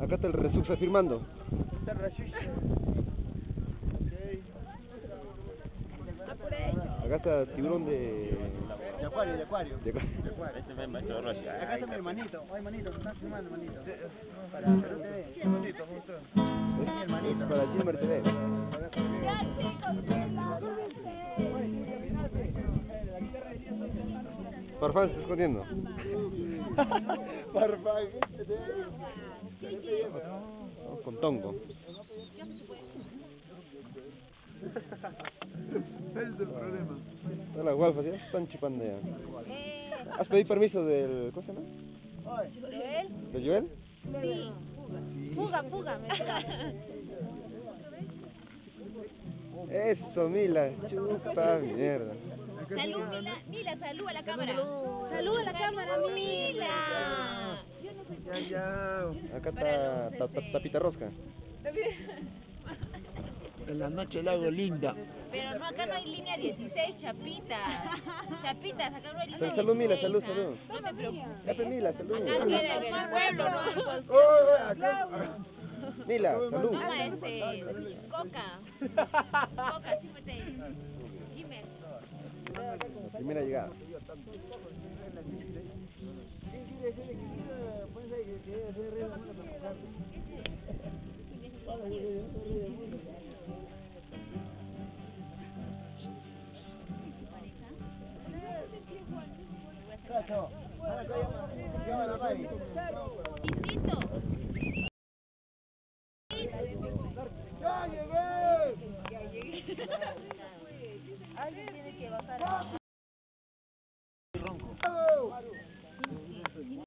Acá está el Resuxa firmando. Acá está el tiburón de... De acuario, de acuario. Acá está mi hermanito. Filmando. Para TV. Para TV. Farfán se está escondiendo. Farfán. Vamos con Tongo. Ese es el problema. Todas las gualfas ya están chipando ya. ¿Has pedido permiso del... ¿Cómo se llama? ¿De él? ¿De Joel? Sí. Fuga, fuga, me Eso, Mila. Chupa mierda. Salud, Mila. Mila, salud a la cámara. Salud a la cámara, Mila. Ya, ya. Acá está ta- tapita rosca. En la noche la hago linda. Pero no, acá no hay línea 16, chapitas. Chapitas, acá no hay línea Salud, Mila, 16, salud, salud. No te preocupes. Mila, salud. Acá queda en el pueblo, ¿no? Oh, acá. Mila, salud. Toma este, coca. Coca, sí, La primera llegada. Cacho. Llama